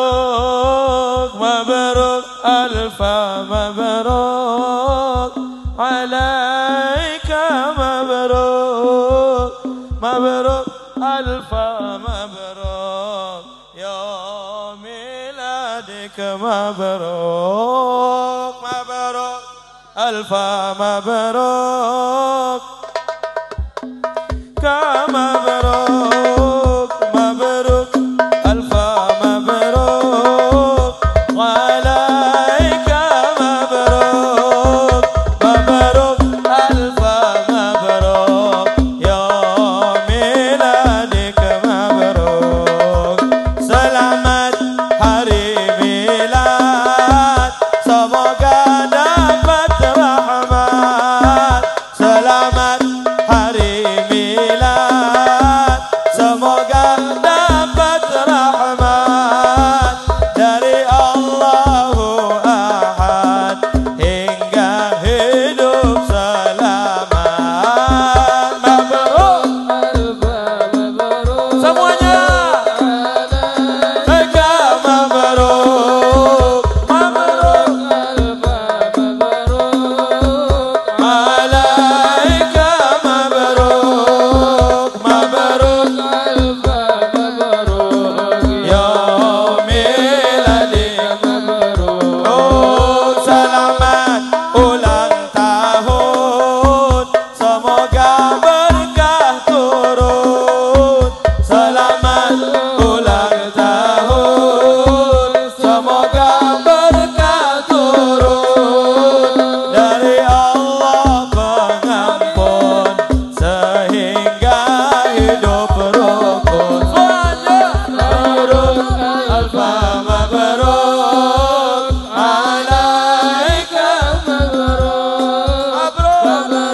مبروك مبروك ألف مبروك. عليك مبروك مبروك ألف مبروك. يا ميلادك مبروك مبروك ألف مبروك. Allah.